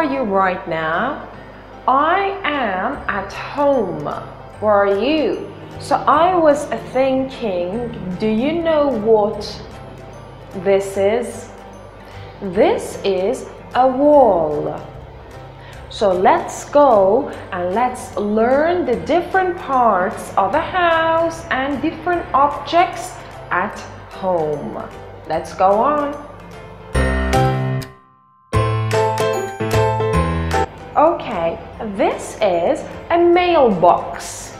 are you right now? I am at home. Where are you? So I was thinking, do you know what this is? This is a wall. So let's go and let's learn the different parts of a house and different objects at home. Let's go on. Is a mailbox.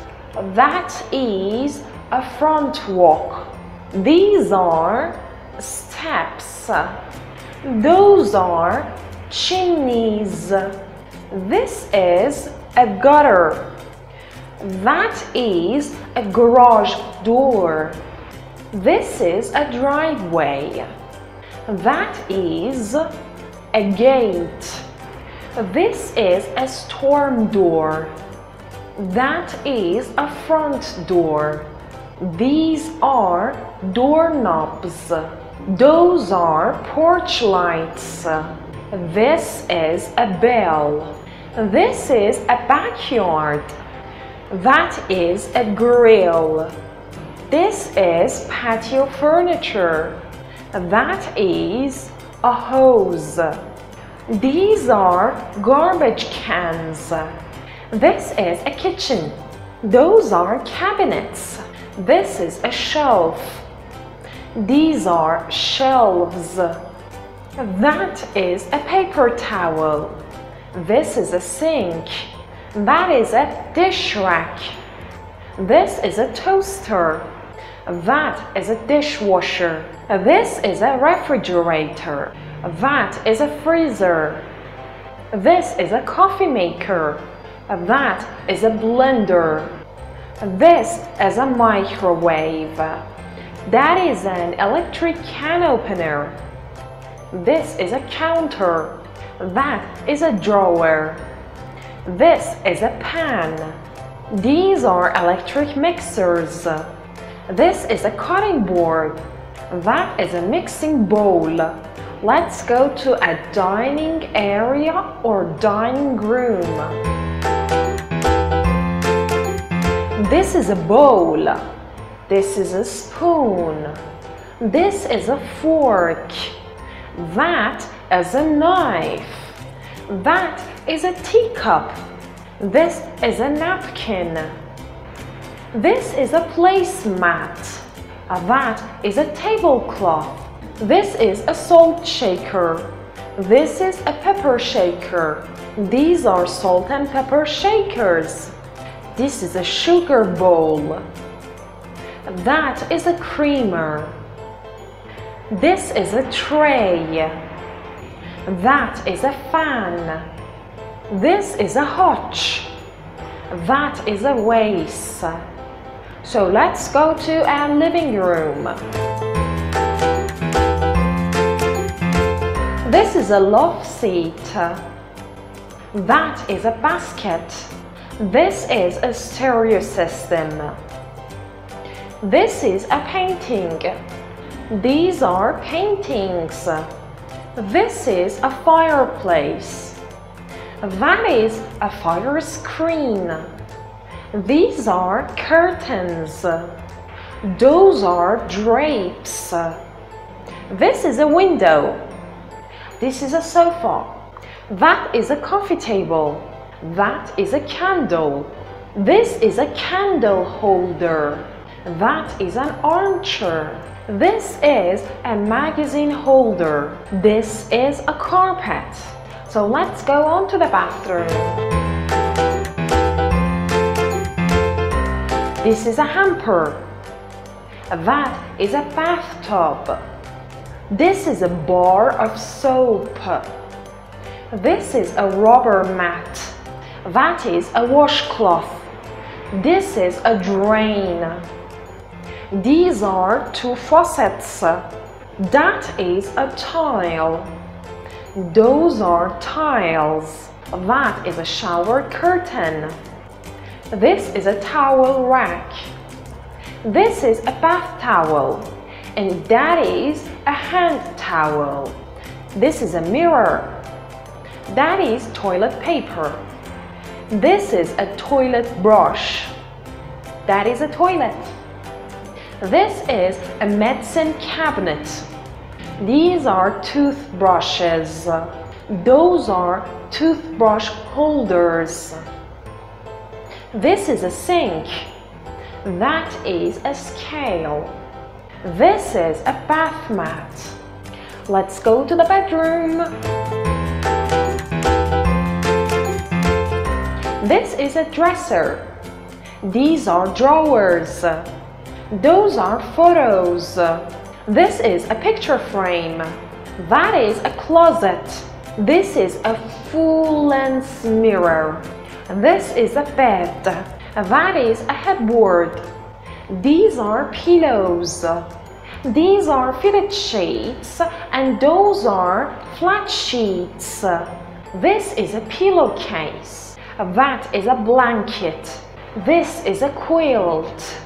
That is a front walk. These are steps. Those are chimneys. This is a gutter. That is a garage door. This is a driveway. That is a gate. This is a storm door. That is a front door. These are doorknobs. Those are porch lights. This is a bell. This is a backyard. That is a grill. This is patio furniture. That is a hose. These are garbage cans. This is a kitchen. Those are cabinets. This is a shelf. These are shelves. That is a paper towel. This is a sink. That is a dish rack. This is a toaster. That is a dishwasher. This is a refrigerator. That is a freezer. This is a coffee maker. That is a blender. This is a microwave. That is an electric can opener. This is a counter. That is a drawer. This is a pan. These are electric mixers. This is a cutting board. That is a mixing bowl. Let's go to a dining area or dining room. This is a bowl. This is a spoon. This is a fork. That is a knife. That is a teacup. This is a napkin. This is a placemat. That is a tablecloth. This is a salt shaker. This is a pepper shaker. These are salt and pepper shakers. This is a sugar bowl. That is a creamer. This is a tray. That is a fan. This is a hutch. That is a vase. So let's go to our living room. This is a love seat. That is a basket. This is a stereo system. This is a painting. These are paintings. This is a fireplace. That is a fire screen. These are curtains. Those are drapes. This is a window. This is a sofa. That is a coffee table. That is a candle. This is a candle holder. That is an armchair. This is a magazine holder. This is a carpet. So let's go on to the bathroom. This is a hamper. That is a bathtub. This is a bar of soap. This is a rubber mat. That is a washcloth. This is a drain. These are two faucets. That is a tile. Those are tiles. That is a shower curtain. This is a towel rack. This is a bath towel. And that is a hand towel. This is a mirror. That is toilet paper. This is a toilet brush. That is a toilet. This is a medicine cabinet. These are toothbrushes. Those are toothbrush holders. This is a sink. That is a scale. This is a bath mat. Let's go to the bedroom. This is a dresser. These are drawers. Those are photos. This is a picture frame. That is a closet. This is a full-length mirror. This is a bed. That is a headboard. These are pillows. These are fitted sheets and those are flat sheets. This is a pillowcase. That is a blanket. This is a quilt.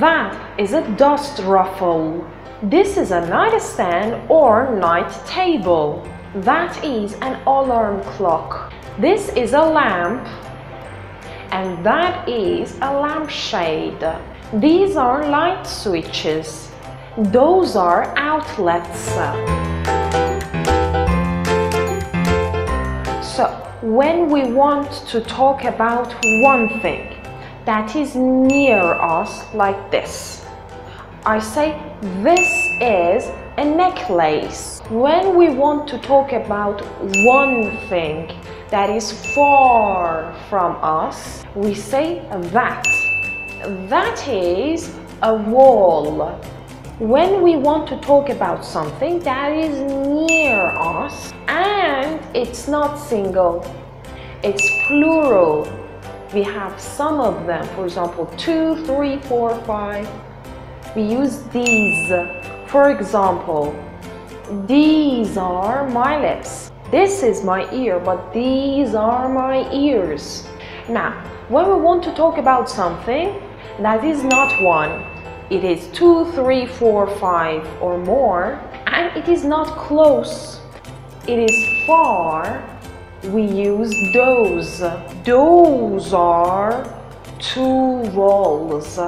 That is a dust ruffle. This is a nightstand or night table. That is an alarm clock. This is a lamp. And that is a lampshade. These are light switches. Those are outlets. So, when we want to talk about one thing, that is near us like this. I say this is a necklace. When we want to talk about one thing that is far from us, we say that. That is a wall. When we want to talk about something that is near us and it's not single, it's plural we have some of them, for example, two, three, four, five. We use these. For example, these are my lips. This is my ear, but these are my ears. Now, when we want to talk about something that is not one, it is two, three, four, five or more, and it is not close, it is far, we use those. Those are two walls.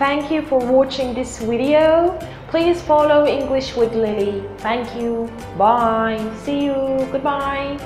Thank you for watching this video. Please follow English with Lily. Thank you. Bye. See you. Goodbye.